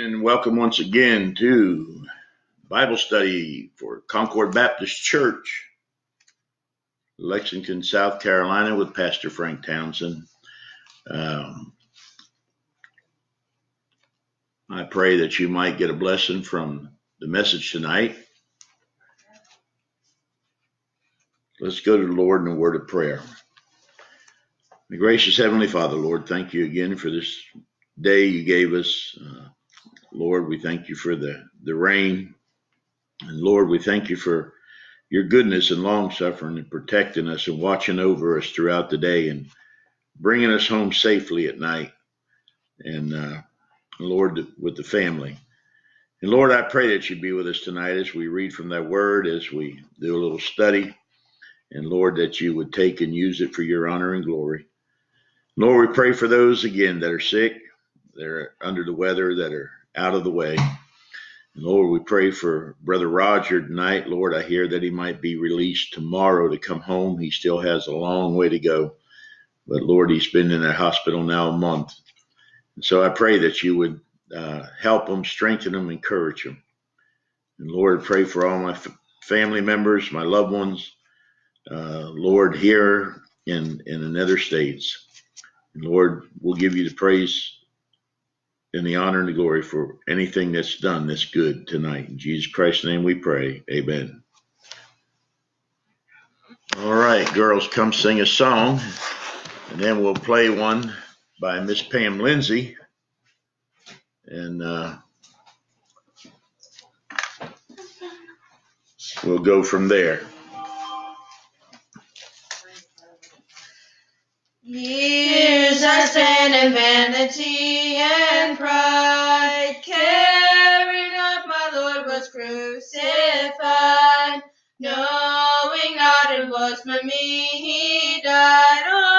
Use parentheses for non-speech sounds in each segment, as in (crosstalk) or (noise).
And welcome once again to Bible study for Concord Baptist Church, Lexington, South Carolina, with Pastor Frank Townsend. Um, I pray that you might get a blessing from the message tonight. Let's go to the Lord in a word of prayer. The gracious Heavenly Father, Lord, thank you again for this day you gave us. Uh, Lord, we thank you for the, the rain. And Lord, we thank you for your goodness and long suffering and protecting us and watching over us throughout the day and bringing us home safely at night. And uh, Lord, with the family. And Lord, I pray that you be with us tonight as we read from that word, as we do a little study. And Lord, that you would take and use it for your honor and glory. Lord, we pray for those again that are sick, that are under the weather, that are out of the way. And Lord, we pray for Brother Roger tonight. Lord, I hear that he might be released tomorrow to come home. He still has a long way to go. But Lord, he's been in a hospital now a month. And so I pray that you would uh, help him, strengthen him, encourage him. And Lord, pray for all my f- family members, my loved ones, uh, Lord, here in, in other states. And Lord, we'll give you the praise and the honor and the glory for anything that's done that's good tonight. In Jesus Christ's name we pray. Amen. All right, girls, come sing a song, and then we'll play one by Miss Pam Lindsay. And uh, we'll go from there. Years I spent in vanity and pride, caring not my Lord was crucified, knowing not it was for me he died. on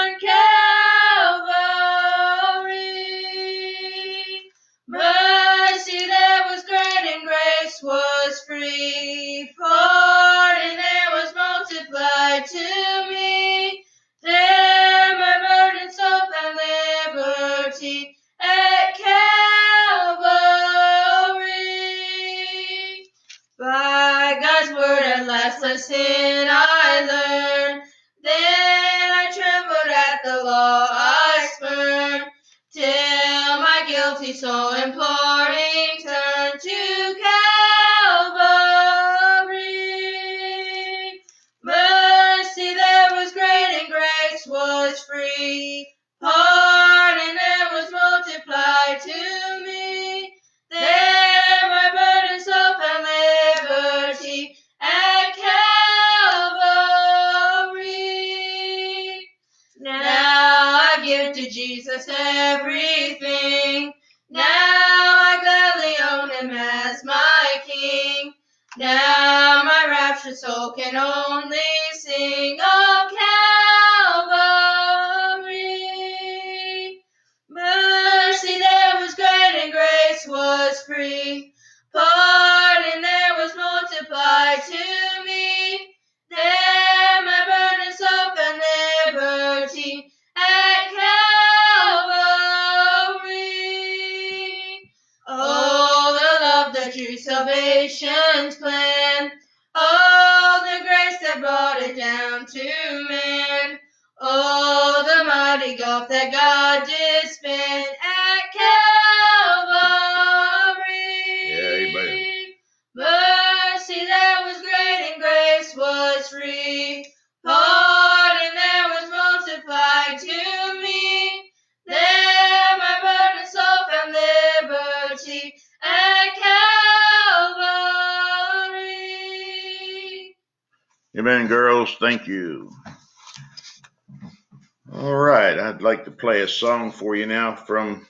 song for you now from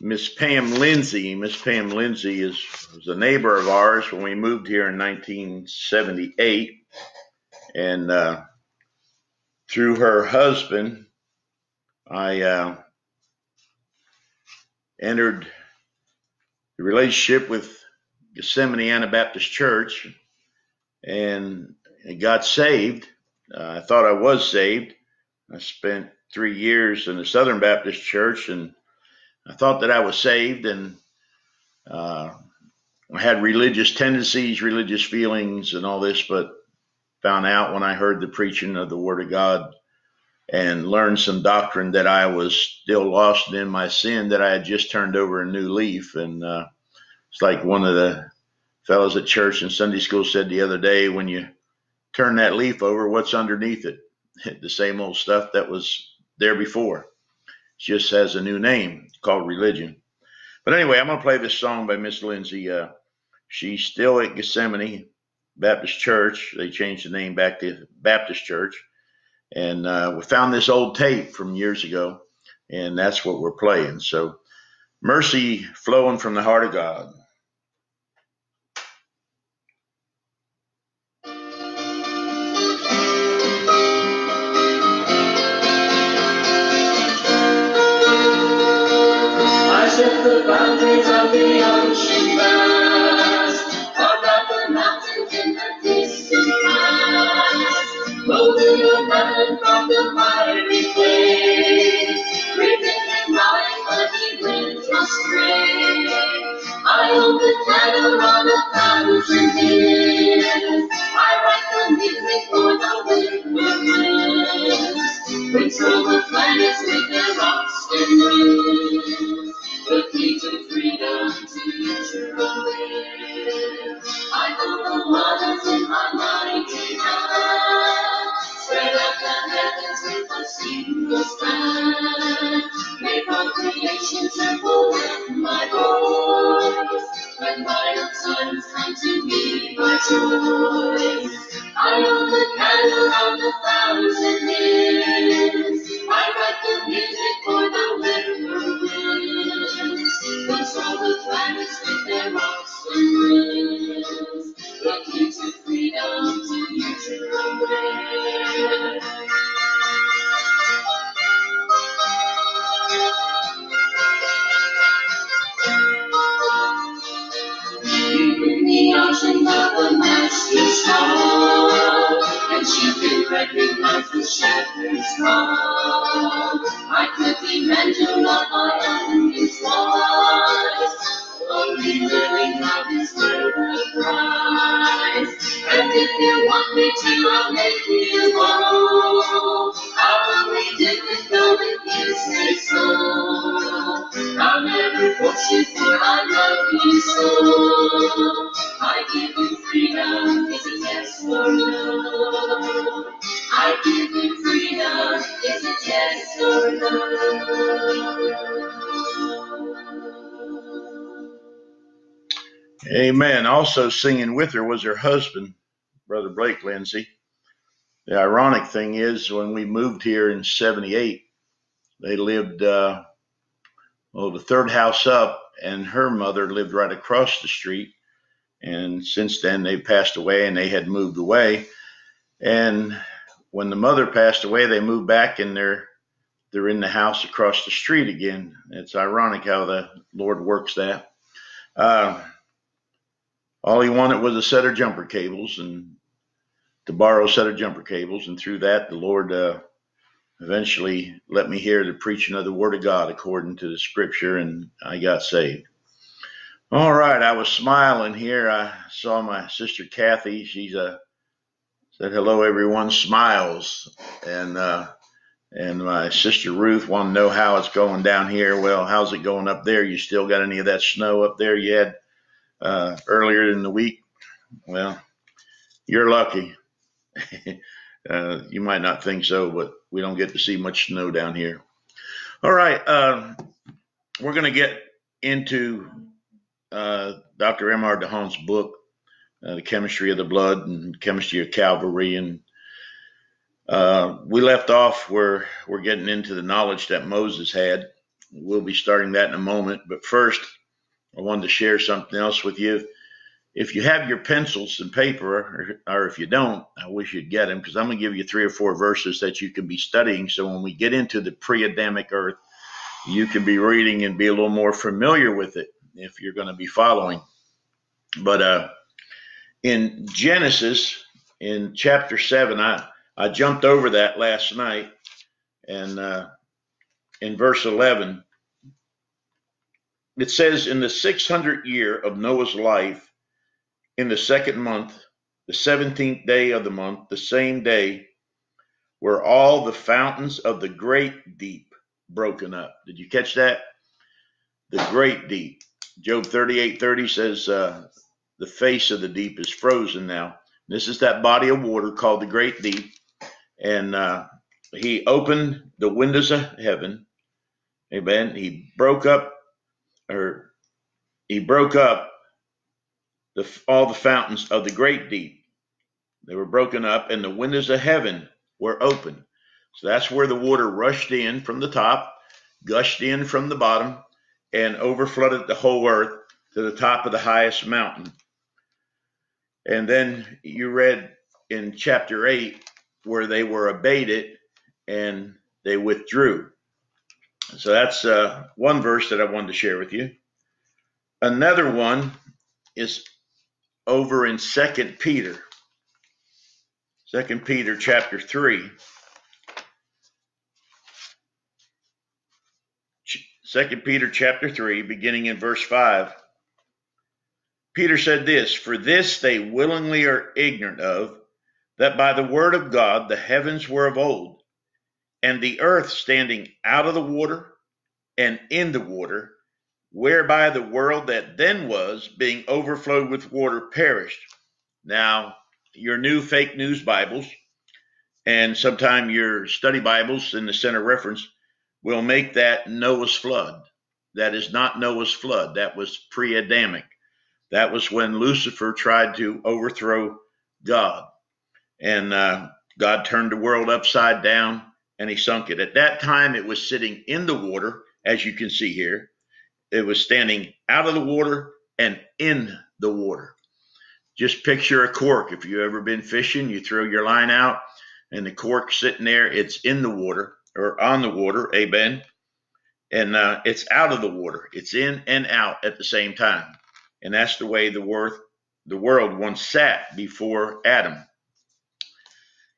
Miss Pam Lindsay. Miss Pam Lindsay is was a neighbor of ours when we moved here in 1978, and uh, through her husband, I uh, entered the relationship with Gethsemane Anabaptist Church and got saved. Uh, I thought I was saved. I spent three years in the Southern Baptist Church and I thought that I was saved and uh, I had religious tendencies, religious feelings, and all this, but found out when I heard the preaching of the Word of God and learned some doctrine that I was still lost in my sin, that I had just turned over a new leaf. And uh, it's like one of the fellows at church and Sunday school said the other day when you turn that leaf over, what's underneath it? (laughs) The same old stuff that was there before. It just has a new name called religion. But anyway, I'm going to play this song by Miss Lindsay. Uh, she's still at Gethsemane Baptist Church. They changed the name back to Baptist Church. And uh, we found this old tape from years ago, and that's what we're playing. So, mercy flowing from the heart of God. The boundaries of the ocean The of the master's call, and she can recognize the shepherd's call. I ran to love my enemy's voice, only living love is worth the price. And if you want me to, I'll make you whole. I will be different though if you say so. I'll never force you, for I love you so. Amen. Also singing with her was her husband, Brother Blake Lindsay. The ironic thing is, when we moved here in 78, they lived, uh, well, the third house up, and her mother lived right across the street. And since then, they passed away and they had moved away. And when the mother passed away, they moved back and they're they're in the house across the street again. It's ironic how the Lord works that. Uh, all he wanted was a set of jumper cables and to borrow a set of jumper cables, and through that, the Lord uh, eventually let me hear the preaching of the Word of God according to the Scripture, and I got saved. All right, I was smiling here. I saw my sister Kathy. She's a uh, said hello, everyone. Smiles, and uh, and my sister Ruth wanted to know how it's going down here. Well, how's it going up there? You still got any of that snow up there you had uh, earlier in the week? Well, you're lucky. (laughs) uh, you might not think so, but we don't get to see much snow down here. All right, uh, we're going to get into uh, Dr. M.R. DeHaan's book, uh, The Chemistry of the Blood and Chemistry of Calvary. And uh, we left off where we're getting into the knowledge that Moses had. We'll be starting that in a moment. But first, I wanted to share something else with you if you have your pencils and paper, or, or if you don't, I wish you'd get them because I'm going to give you three or four verses that you can be studying. So when we get into the pre Adamic earth, you can be reading and be a little more familiar with it if you're going to be following. But uh, in Genesis, in chapter 7, I, I jumped over that last night. And uh, in verse 11, it says, In the 600th year of Noah's life, in the second month, the 17th day of the month, the same day, were all the fountains of the great deep broken up. Did you catch that? The great deep. Job 38 30 says, uh, The face of the deep is frozen now. This is that body of water called the great deep. And uh, he opened the windows of heaven. Amen. He broke up, or he broke up the, all the fountains of the great deep. They were broken up, and the windows of heaven were open. So that's where the water rushed in from the top, gushed in from the bottom, and overflooded the whole earth to the top of the highest mountain. And then you read in chapter 8 where they were abated and they withdrew. So that's uh, one verse that I wanted to share with you. Another one is over in Second Peter. Second Peter chapter 3. Second Peter chapter 3, beginning in verse 5. Peter said this, For this they willingly are ignorant of, that by the word of God the heavens were of old, and the earth standing out of the water and in the water, whereby the world that then was, being overflowed with water, perished. Now, your new fake news Bibles and sometime your study Bibles in the center reference will make that Noah's flood. That is not Noah's flood. That was pre Adamic. That was when Lucifer tried to overthrow God. And uh, God turned the world upside down and he sunk it. At that time, it was sitting in the water, as you can see here. It was standing out of the water and in the water. Just picture a cork. If you've ever been fishing, you throw your line out and the cork sitting there, it's in the water or on the water. Amen. And uh, it's out of the water. It's in and out at the same time. And that's the way the, worth, the world once sat before Adam.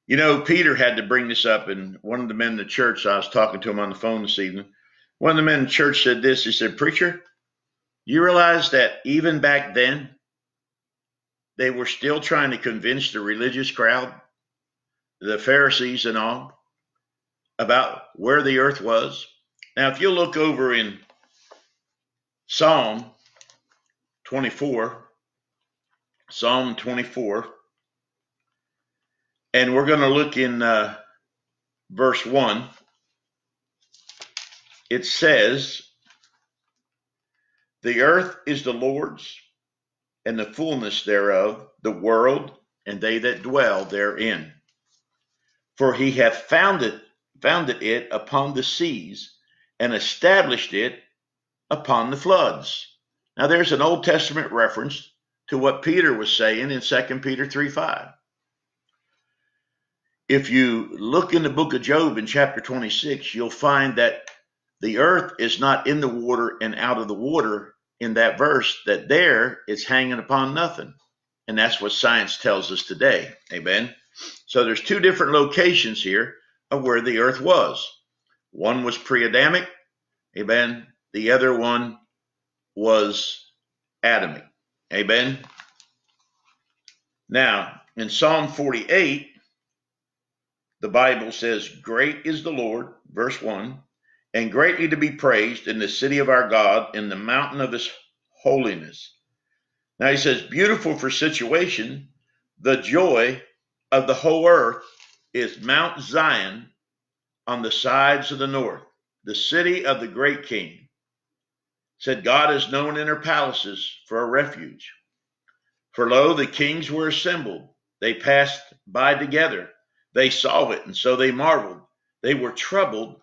You know, Peter had to bring this up, and one of the men in the church, I was talking to him on the phone this evening. One of the men in the church said this. He said, Preacher, you realize that even back then, they were still trying to convince the religious crowd, the Pharisees and all, about where the earth was. Now, if you look over in Psalm 24, Psalm 24. And we're going to look in uh, verse 1. It says, The earth is the Lord's, and the fullness thereof, the world, and they that dwell therein. For he hath founded, founded it upon the seas, and established it upon the floods. Now, there's an Old Testament reference to what Peter was saying in 2 Peter 3 5. If you look in the book of Job in chapter 26, you'll find that the earth is not in the water and out of the water in that verse, that there it's hanging upon nothing. And that's what science tells us today. Amen. So there's two different locations here of where the earth was. One was pre Adamic, amen. The other one was Adamic. Amen. Now, in Psalm 48, the Bible says, Great is the Lord, verse 1, and greatly to be praised in the city of our God, in the mountain of his holiness. Now he says, Beautiful for situation, the joy of the whole earth is Mount Zion on the sides of the north, the city of the great king said, God is known in her palaces for a refuge. For lo, the kings were assembled. They passed by together. They saw it, and so they marveled. They were troubled,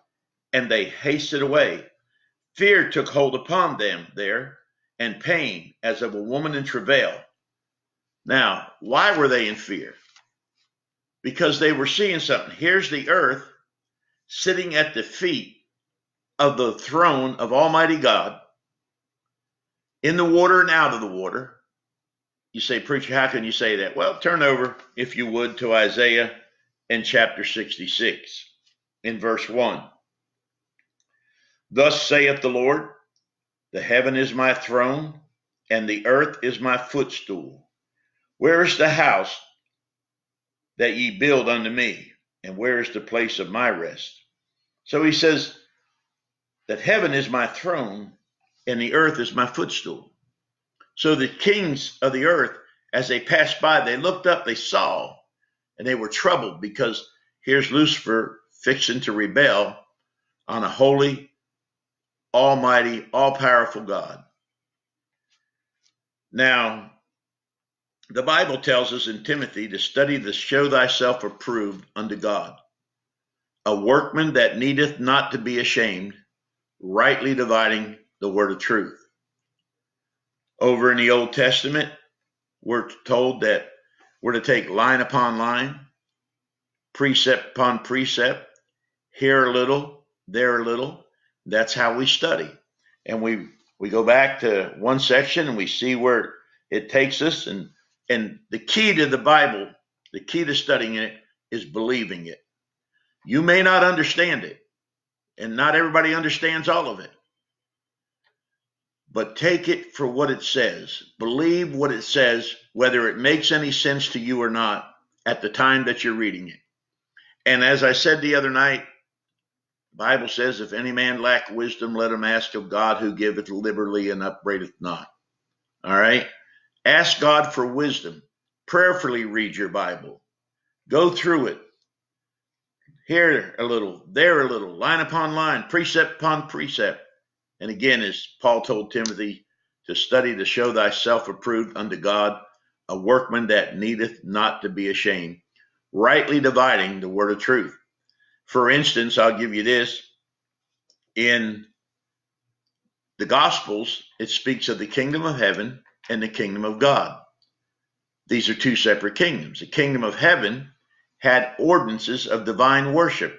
and they hasted away. Fear took hold upon them there, and pain as of a woman in travail. Now, why were they in fear? Because they were seeing something. Here's the earth sitting at the feet of the throne of Almighty God in the water and out of the water. You say, Preacher, how can you say that? Well, turn over, if you would, to Isaiah in chapter 66, in verse 1. Thus saith the Lord, The heaven is my throne, and the earth is my footstool. Where is the house that ye build unto me? And where is the place of my rest? So he says that heaven is my throne, and the earth is my footstool. So the kings of the earth, as they passed by, they looked up, they saw, and they were troubled because here's Lucifer fixing to rebel on a holy, almighty, all powerful God. Now, the Bible tells us in Timothy to study to show thyself approved unto God, a workman that needeth not to be ashamed, rightly dividing the word of truth. Over in the Old Testament, we're told that we're to take line upon line, precept upon precept, here a little, there a little. That's how we study. And we we go back to one section and we see where it takes us and and the key to the Bible, the key to studying it is believing it. You may not understand it, and not everybody understands all of it. But take it for what it says. Believe what it says, whether it makes any sense to you or not at the time that you're reading it. And as I said the other night, the Bible says, if any man lack wisdom, let him ask of God who giveth liberally and upbraideth not. All right? Ask God for wisdom. Prayerfully read your Bible. Go through it. Here a little, there a little, line upon line, precept upon precept. And again, as Paul told Timothy, to study to show thyself approved unto God, a workman that needeth not to be ashamed, rightly dividing the word of truth. For instance, I'll give you this. In the Gospels, it speaks of the kingdom of heaven and the kingdom of God. These are two separate kingdoms. The kingdom of heaven had ordinances of divine worship.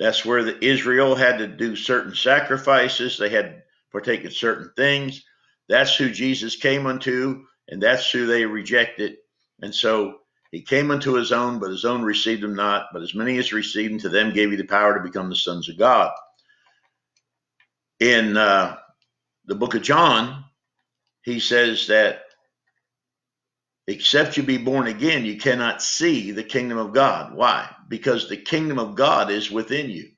That's where the Israel had to do certain sacrifices. They had partake in certain things. That's who Jesus came unto, and that's who they rejected. And so he came unto his own, but his own received him not. But as many as received him, to them gave he the power to become the sons of God. In uh, the book of John, he says that except you be born again, you cannot see the kingdom of God. Why? Because the kingdom of God is within you.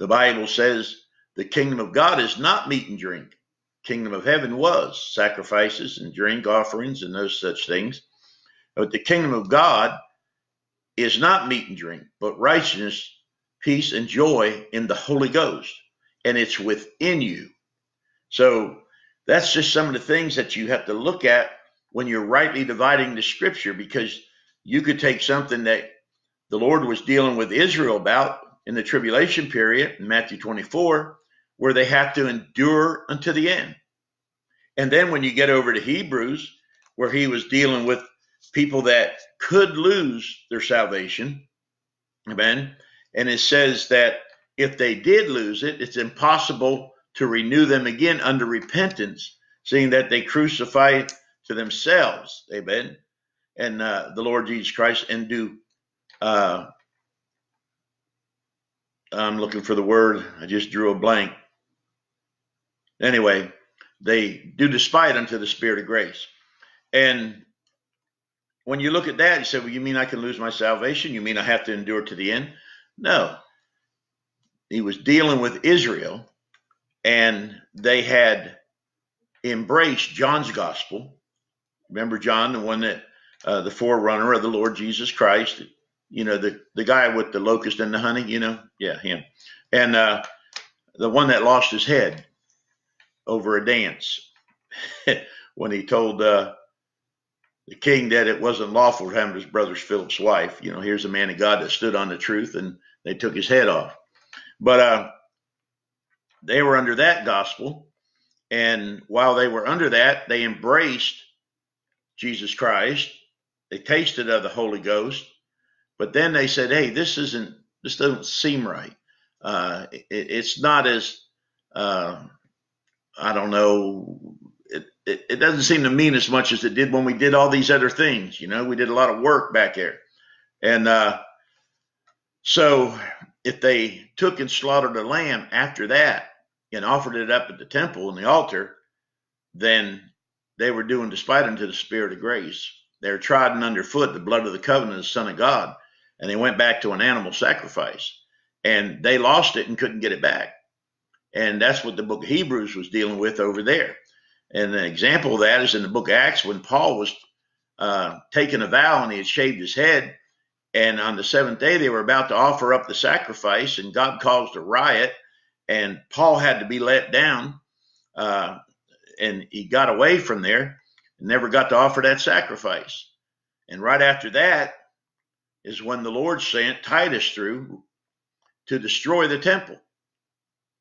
The Bible says the kingdom of God is not meat and drink. Kingdom of heaven was sacrifices and drink offerings and those such things. But the kingdom of God is not meat and drink, but righteousness, peace, and joy in the Holy Ghost. And it's within you. So that's just some of the things that you have to look at when you're rightly dividing the scripture because you could take something that the Lord was dealing with Israel about in the tribulation period in Matthew 24, where they have to endure unto the end. And then when you get over to Hebrews, where he was dealing with people that could lose their salvation, amen. And it says that if they did lose it, it's impossible to renew them again under repentance, seeing that they crucify to themselves, amen, and uh, the Lord Jesus Christ, and do. Uh, I'm looking for the word. I just drew a blank. Anyway, they do despite unto the Spirit of grace. And when you look at that, you say, Well, you mean I can lose my salvation? You mean I have to endure to the end? No. He was dealing with Israel and they had embraced John's gospel. Remember John, the one that uh, the forerunner of the Lord Jesus Christ, you know, the, the guy with the locust and the honey, you know, yeah, him. And uh, the one that lost his head over a dance (laughs) when he told uh, the king that it wasn't lawful to have his brother's Philip's wife. You know, here's a man of God that stood on the truth and they took his head off. But uh, they were under that gospel. And while they were under that, they embraced Jesus Christ. They tasted of the Holy Ghost. But then they said, hey, this isn't, this doesn't seem right. Uh, it, it's not as, uh, I don't know, it, it, it doesn't seem to mean as much as it did when we did all these other things. You know, we did a lot of work back there. And uh, so if they took and slaughtered a lamb after that, and offered it up at the temple and the altar, then they were doing despite unto the Spirit of grace. They were trodden underfoot the blood of the covenant of the Son of God, and they went back to an animal sacrifice, and they lost it and couldn't get it back. And that's what the book of Hebrews was dealing with over there. And an example of that is in the book of Acts when Paul was uh, taking a vow and he had shaved his head. And on the seventh day, they were about to offer up the sacrifice, and God caused a riot, and Paul had to be let down. Uh, and he got away from there and never got to offer that sacrifice. And right after that is when the Lord sent Titus through to destroy the temple.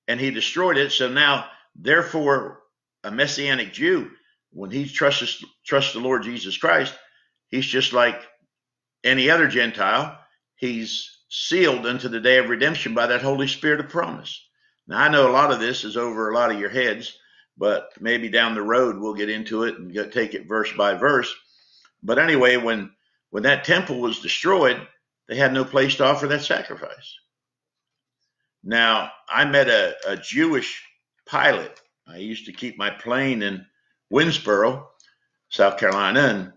And he destroyed it. So now, therefore, a Messianic Jew, when he trusts, trusts the Lord Jesus Christ, he's just like any other Gentile. He's sealed unto the day of redemption by that Holy Spirit of promise. Now, I know a lot of this is over a lot of your heads, but maybe down the road we'll get into it and take it verse by verse. But anyway, when when that temple was destroyed, they had no place to offer that sacrifice. Now, I met a, a Jewish pilot. I used to keep my plane in Winnsboro, South Carolina, and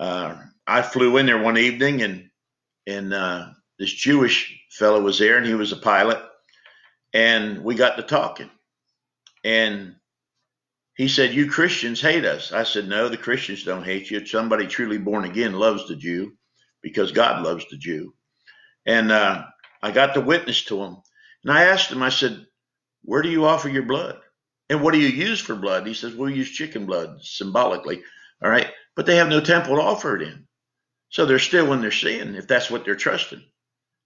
uh, I flew in there one evening, and and uh, this Jewish fellow was there, and he was a pilot, and we got to talking, and he said, You Christians hate us. I said, No, the Christians don't hate you. Somebody truly born again loves the Jew because God loves the Jew. And uh, I got to witness to him. And I asked him, I said, Where do you offer your blood? And what do you use for blood? He says, We use chicken blood symbolically. All right. But they have no temple to offer it in. So they're still in their sin if that's what they're trusting.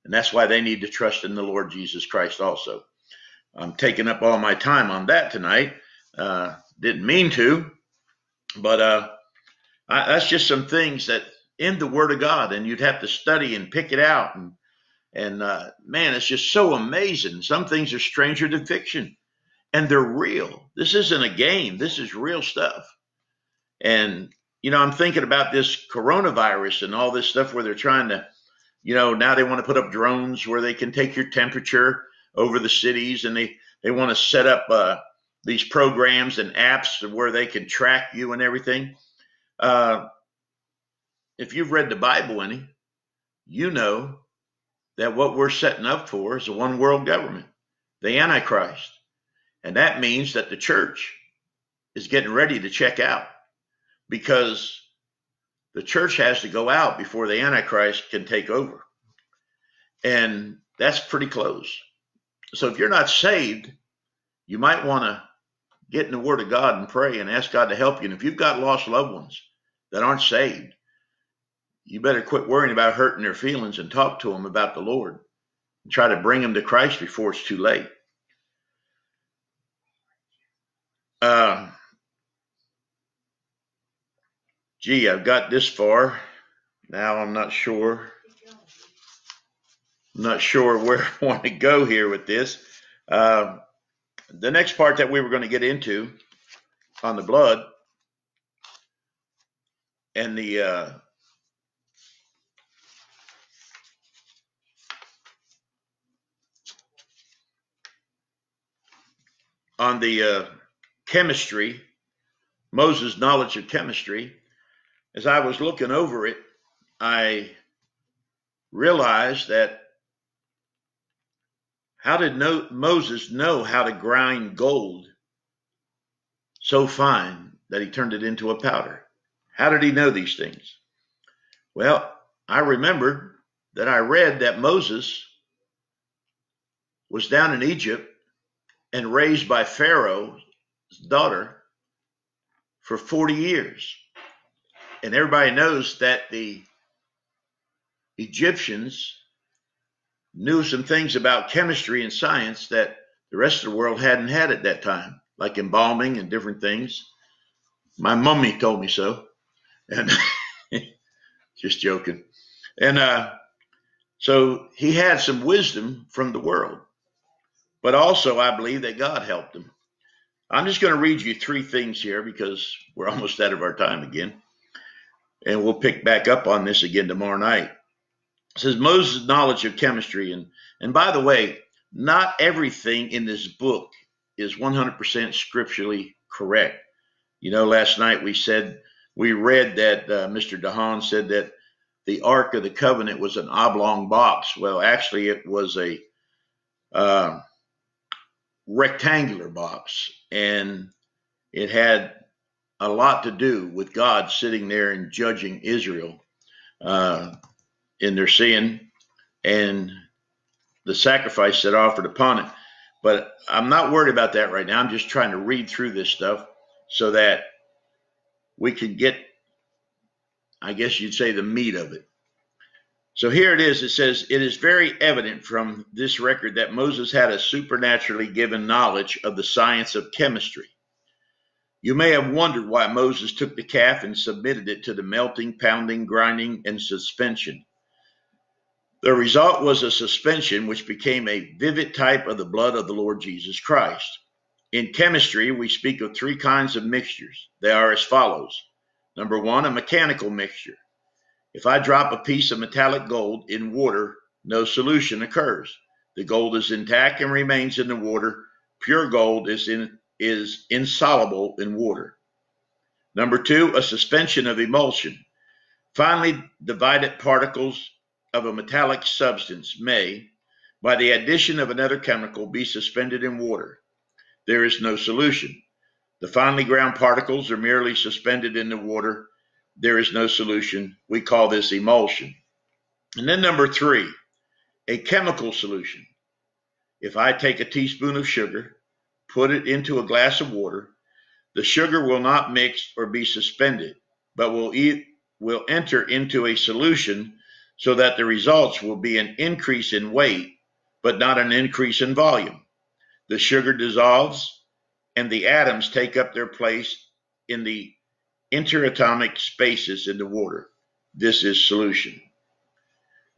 And that's why they need to trust in the Lord Jesus Christ also. I'm taking up all my time on that tonight. Uh, didn't mean to, but uh, I, that's just some things that in the Word of God, and you'd have to study and pick it out. And and uh, man, it's just so amazing. Some things are stranger than fiction, and they're real. This isn't a game. This is real stuff. And you know, I'm thinking about this coronavirus and all this stuff where they're trying to, you know, now they want to put up drones where they can take your temperature over the cities, and they they want to set up. Uh, these programs and apps where they can track you and everything. Uh, if you've read the Bible any, you know that what we're setting up for is a one world government, the Antichrist. And that means that the church is getting ready to check out because the church has to go out before the Antichrist can take over. And that's pretty close. So if you're not saved, you might want to get in the Word of God and pray and ask God to help you. And if you've got lost loved ones that aren't saved, you better quit worrying about hurting their feelings and talk to them about the Lord and try to bring them to Christ before it's too late. Uh, gee, I've got this far. Now I'm not sure. I'm not sure where (laughs) I want to go here with this. Uh, the next part that we were going to get into on the blood and the uh, on the uh, chemistry, Moses' knowledge of chemistry, as I was looking over it, I realized that how did no, Moses know how to grind gold so fine that he turned it into a powder? How did he know these things? Well, I remembered that I read that Moses was down in Egypt and raised by Pharaoh's daughter for 40 years. And everybody knows that the Egyptians knew some things about chemistry and science that the rest of the world hadn't had at that time, like embalming and different things. My mummy told me so, and (laughs) just joking. And uh, so he had some wisdom from the world, but also I believe that God helped him. I'm just going to read you three things here because we're (laughs) almost out of our time again. And we'll pick back up on this again tomorrow night. Says Moses' knowledge of chemistry. And, and by the way, not everything in this book is 100% scripturally correct. You know, last night we said, we read that uh, Mr. DeHaan said that the Ark of the Covenant was an oblong box. Well, actually, it was a uh, rectangular box, and it had a lot to do with God sitting there and judging Israel uh, in their sin and the sacrifice that offered upon it. But I'm not worried about that right now. I'm just trying to read through this stuff so that we can get, I guess you'd say, the meat of it. So here it is. It says, It is very evident from this record that Moses had a supernaturally given knowledge of the science of chemistry. You may have wondered why Moses took the calf and submitted it to the melting, pounding, grinding, and suspension. The result was a suspension which became a vivid type of the blood of the Lord Jesus Christ. In chemistry, we speak of three kinds of mixtures. They are as follows Number one, a mechanical mixture. If I drop a piece of metallic gold in water, no solution occurs. The gold is intact and remains in the water. Pure gold is, in, is insoluble in water. Number two, a suspension of emulsion. Finely divided particles of a metallic substance may, by the addition of another chemical, be suspended in water. There is no solution. The finely ground particles are merely suspended in the water there is no solution. We call this emulsion. And then number three, a chemical solution. If I take a teaspoon of sugar, put it into a glass of water, the sugar will not mix or be suspended, but will, e- will enter into a solution so that the results will be an increase in weight, but not an increase in volume. The sugar dissolves and the atoms take up their place in the interatomic spaces in the water. This is solution.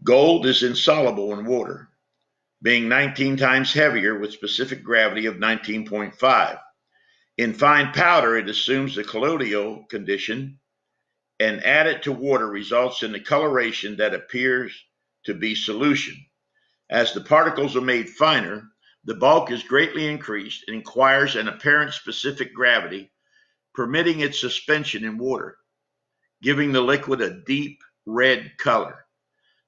Gold is insoluble in water, being 19 times heavier with specific gravity of 19.5. In fine powder, it assumes the colloidal condition and added to water results in the coloration that appears to be solution. As the particles are made finer, the bulk is greatly increased and acquires an apparent specific gravity permitting its suspension in water, giving the liquid a deep red color.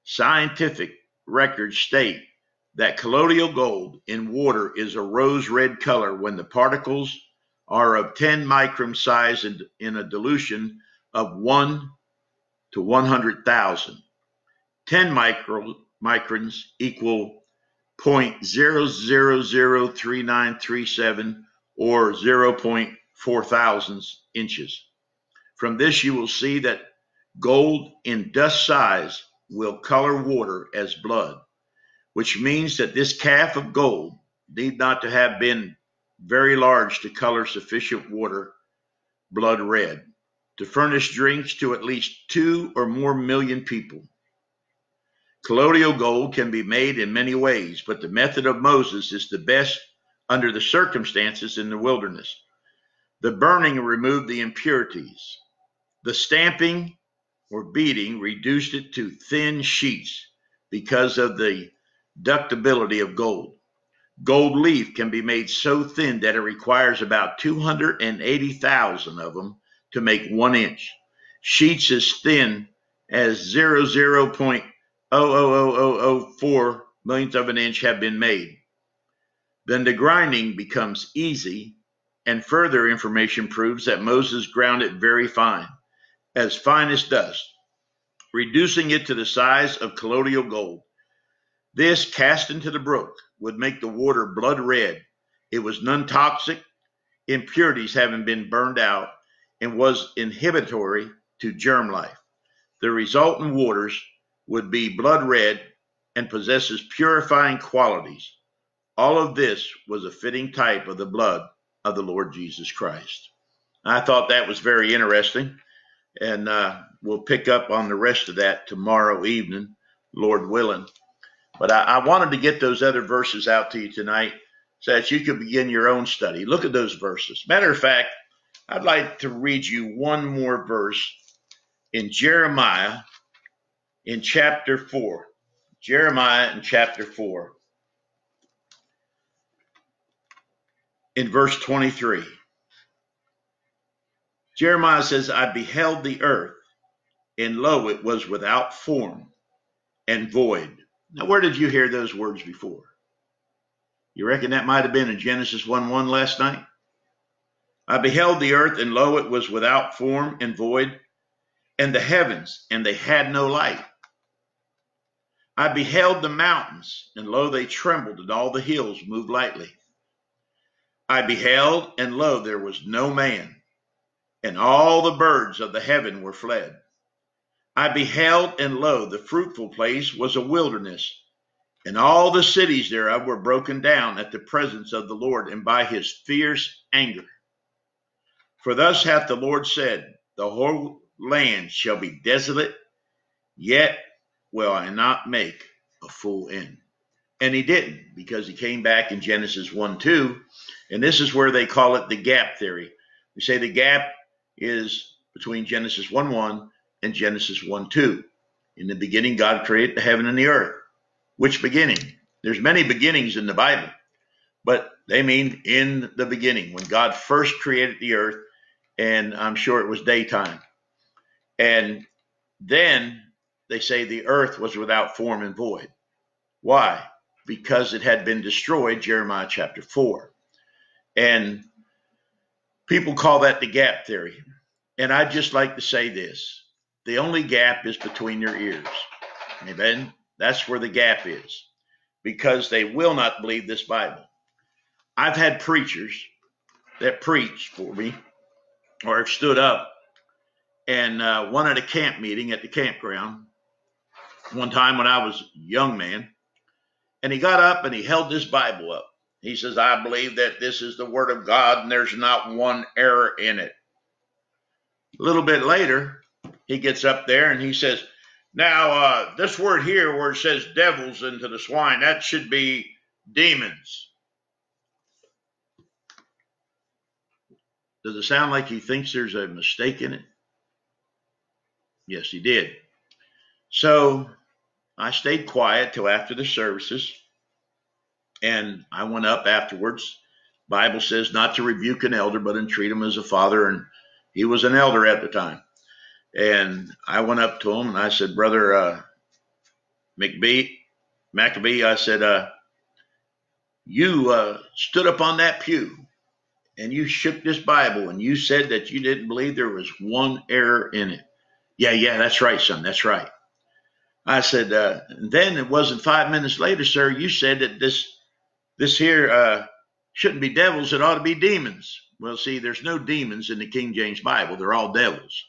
Scientific records state that colloidal gold in water is a rose red color when the particles are of 10 micron size in, in a dilution of 1 to 100,000. 10 micro, microns equal 0.0003937 or 0 four thousandths inches. From this, you will see that gold in dust size will color water as blood, which means that this calf of gold need not to have been very large to color sufficient water blood red to furnish drinks to at least two or more million people. Colloidal gold can be made in many ways, but the method of Moses is the best under the circumstances in the wilderness. The burning removed the impurities. The stamping or beating reduced it to thin sheets because of the ductibility of gold. Gold leaf can be made so thin that it requires about 280,000 of them to make one inch. Sheets as thin as 0.00004 millionth of an inch have been made. Then the grinding becomes easy and further information proves that Moses ground it very fine, as fine as dust, reducing it to the size of colloidal gold. This, cast into the brook, would make the water blood red. It was non toxic, impurities having been burned out, and was inhibitory to germ life. The resultant waters would be blood red and possesses purifying qualities. All of this was a fitting type of the blood of the Lord Jesus Christ. I thought that was very interesting, and uh, we'll pick up on the rest of that tomorrow evening, Lord willing. But I, I wanted to get those other verses out to you tonight so that you could begin your own study. Look at those verses. Matter of fact, I'd like to read you one more verse in Jeremiah in chapter 4. Jeremiah in chapter 4. in verse 23. Jeremiah says, I beheld the earth, and lo, it was without form and void. Now, where did you hear those words before? You reckon that might have been in Genesis 1 1 last night? I beheld the earth, and lo, it was without form and void, and the heavens, and they had no light. I beheld the mountains, and lo, they trembled, and all the hills moved lightly. I beheld, and lo, there was no man, and all the birds of the heaven were fled. I beheld, and lo, the fruitful place was a wilderness, and all the cities thereof were broken down at the presence of the Lord and by his fierce anger. For thus hath the Lord said, The whole land shall be desolate, yet will I not make a full end. And he didn't, because he came back in Genesis 1 2, and this is where they call it the gap theory. We say the gap is between Genesis 1 1 and Genesis 1 2. In the beginning, God created the heaven and the earth. Which beginning? There's many beginnings in the Bible, but they mean in the beginning, when God first created the earth, and I'm sure it was daytime. And then they say the earth was without form and void. Why? Because it had been destroyed, Jeremiah chapter 4. And people call that the gap theory. And I'd just like to say this the only gap is between your ears. Amen. That's where the gap is because they will not believe this Bible. I've had preachers that preach for me or stood up and uh, one at a camp meeting at the campground one time when I was a young man. And he got up and he held this Bible up. He says, I believe that this is the Word of God and there's not one error in it. A little bit later, he gets up there and he says, Now, uh, this word here where it says devils into the swine, that should be demons. Does it sound like he thinks there's a mistake in it? Yes, he did. So I stayed quiet till after the services, and I went up afterwards. Bible says not to rebuke an elder, but entreat him as a father, and he was an elder at the time. And I went up to him and I said, Brother uh, McBee, Maccabee, I said, uh, You uh, stood up on that pew and you shook this Bible and you said that you didn't believe there was one error in it. Yeah, yeah, that's right, son. That's right. I said, uh, then it wasn't five minutes later, sir. You said that this this here uh, shouldn't be devils; it ought to be demons. Well, see, there's no demons in the King James Bible; they're all devils.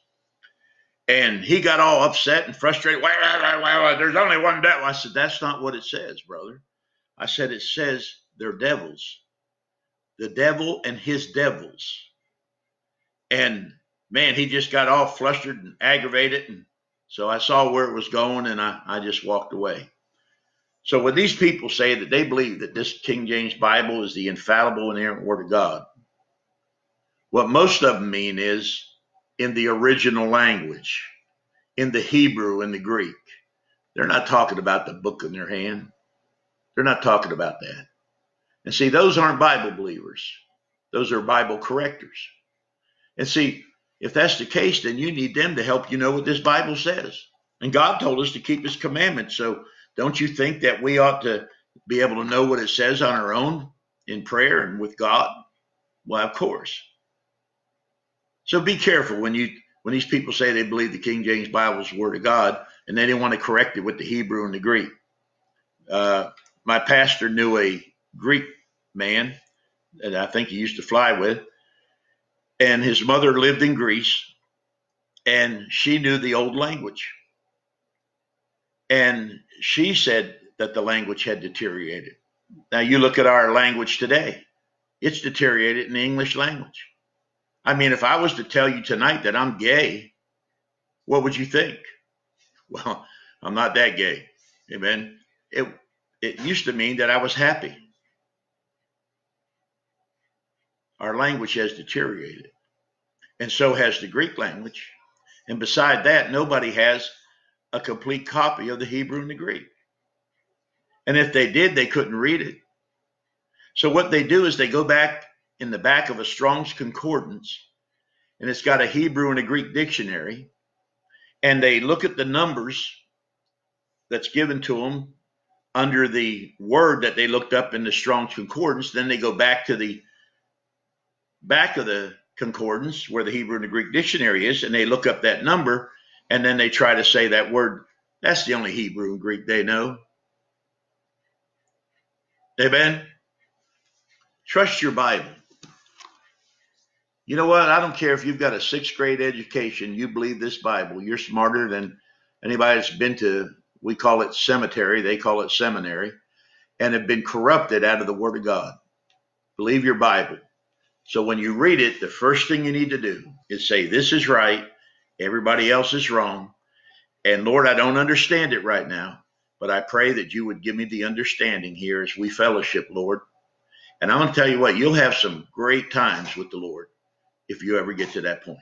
And he got all upset and frustrated. Well, well, well, there's only one devil. I said, That's not what it says, brother. I said, It says they're devils. The devil and his devils. And man, he just got all flustered and aggravated. And so I saw where it was going and I, I just walked away. So when these people say that they believe that this King James Bible is the infallible and inerrant word of God, what most of them mean is in the original language, in the Hebrew and the Greek. They're not talking about the book in their hand. They're not talking about that. And see, those aren't Bible believers. Those are Bible correctors. And see, if that's the case, then you need them to help you know what this Bible says. And God told us to keep his commandments. So don't you think that we ought to be able to know what it says on our own in prayer and with God? Well, of course. So be careful when you when these people say they believe the King James Bible is the Word of God and they didn't want to correct it with the Hebrew and the Greek. Uh, my pastor knew a Greek man that I think he used to fly with, and his mother lived in Greece, and she knew the old language. And she said that the language had deteriorated. Now you look at our language today, it's deteriorated in the English language. I mean, if I was to tell you tonight that I'm gay, what would you think? (laughs) Well, I'm not that gay. Amen. It it used to mean that I was happy. Our language has deteriorated. And so has the Greek language. And beside that, nobody has a complete copy of the Hebrew and the Greek. And if they did, they couldn't read it. So what they do is they go back in the back of a Strong's Concordance, and it's got a Hebrew and a Greek dictionary, and they look at the numbers that's given to them under the word that they looked up in the Strong's Concordance, then they go back to the back of the concordance where the Hebrew and the Greek dictionary is, and they look up that number, and then they try to say that word. That's the only Hebrew and Greek they know. Amen. Trust your Bible. You know what? I don't care if you've got a sixth grade education, you believe this Bible. You're smarter than anybody that's been to, we call it cemetery, they call it seminary, and have been corrupted out of the Word of God. Believe your Bible. So when you read it, the first thing you need to do is say, This is right, everybody else is wrong. And Lord, I don't understand it right now, but I pray that you would give me the understanding here as we fellowship, Lord. And I'm going to tell you what, you'll have some great times with the Lord if you ever get to that point.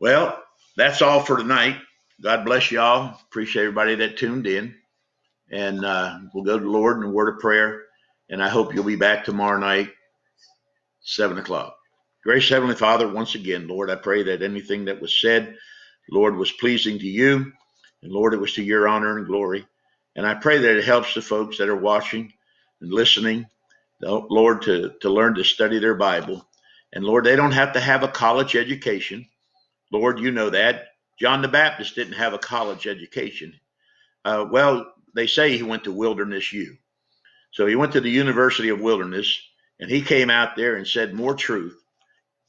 Well, that's all for tonight. God bless y'all. Appreciate everybody that tuned in. And uh, we'll go to the Lord in a word of prayer. And I hope you'll be back tomorrow night, 7 o'clock. Gracious Heavenly Father, once again, Lord, I pray that anything that was said, Lord, was pleasing to you. And Lord, it was to your honor and glory. And I pray that it helps the folks that are watching and listening, Lord, to, to learn to study their Bible. And Lord, they don't have to have a college education. Lord, you know that. John the Baptist didn't have a college education. Uh, well, they say he went to Wilderness U. So he went to the University of Wilderness and he came out there and said more truth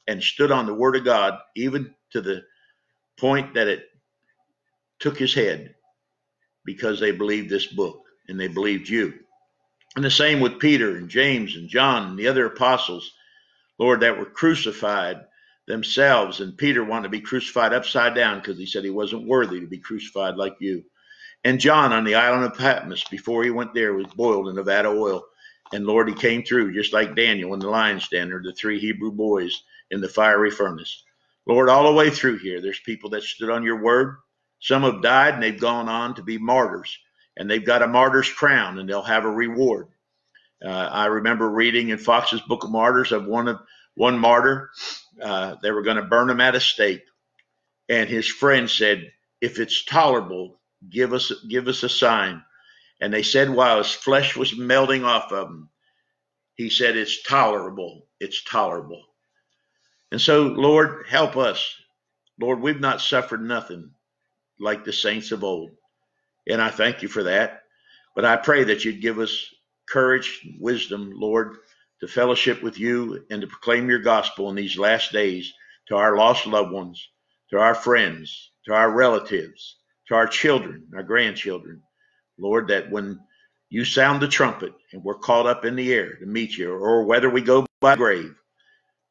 and stood on the Word of God, even to the point that it took his head because they believed this book and they believed you. And the same with Peter and James and John and the other apostles, Lord, that were crucified themselves. And Peter wanted to be crucified upside down because he said he wasn't worthy to be crucified like you. And John on the island of Patmos, before he went there, was boiled in Nevada oil. And Lord, he came through just like Daniel in the lion's den or the three Hebrew boys in the fiery furnace. Lord, all the way through here, there's people that stood on your word. Some have died and they've gone on to be martyrs, and they've got a martyr's crown and they'll have a reward. Uh, I remember reading in Foxe's Book of Martyrs of one of one martyr. Uh, they were going to burn him at a stake, and his friend said, "If it's tolerable, give us give us a sign." And they said, while his flesh was melting off of him, he said, "It's tolerable. It's tolerable." And so, Lord, help us. Lord, we've not suffered nothing like the saints of old. And I thank you for that. But I pray that you'd give us courage, wisdom, Lord, to fellowship with you and to proclaim your gospel in these last days to our lost loved ones, to our friends, to our relatives, to our children, our grandchildren. Lord, that when you sound the trumpet and we're caught up in the air to meet you, or whether we go by grave,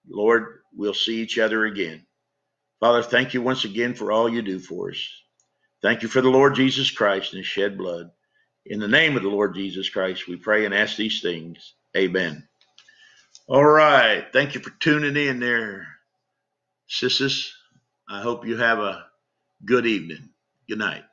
Lord, we'll see each other again. Father, thank you once again for all you do for us. Thank you for the Lord Jesus Christ and his shed blood. In the name of the Lord Jesus Christ, we pray and ask these things. Amen. All right. Thank you for tuning in there, sisters. I hope you have a good evening. Good night.